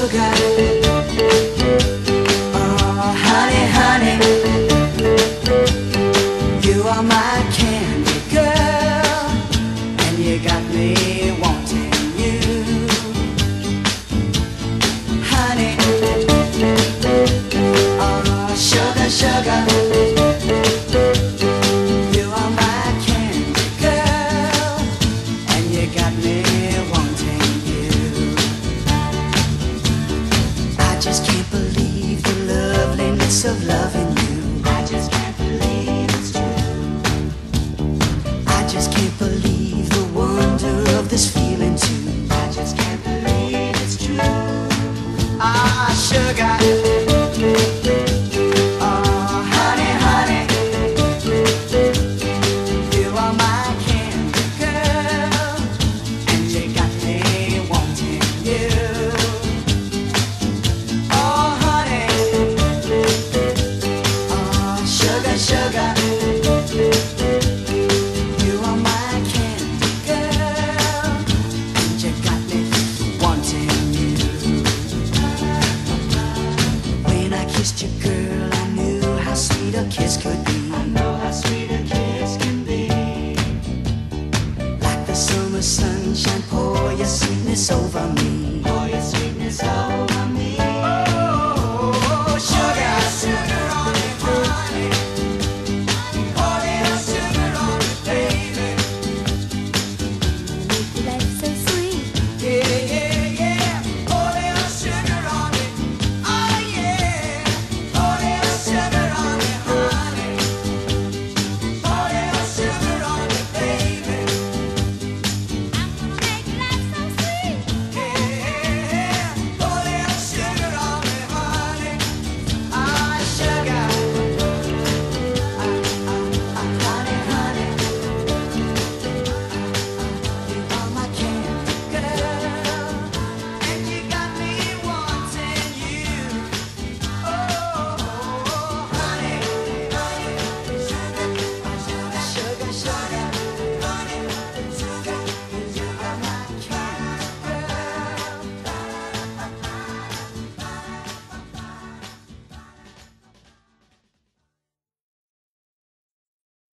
sugar Oh, honey, honey You are my candy girl And you got me wanting you. Honey Oh, sugar, sugar. bliss of loving you. I just can't believe it's true. I just can't believe the wonder of this feeling too. I just can't believe it's true. Ah, sugar. sweet a kiss could be. I know how sweet a kiss can be. Like the summer sunshine, pour your sweetness over me. Pour your sweetness over me.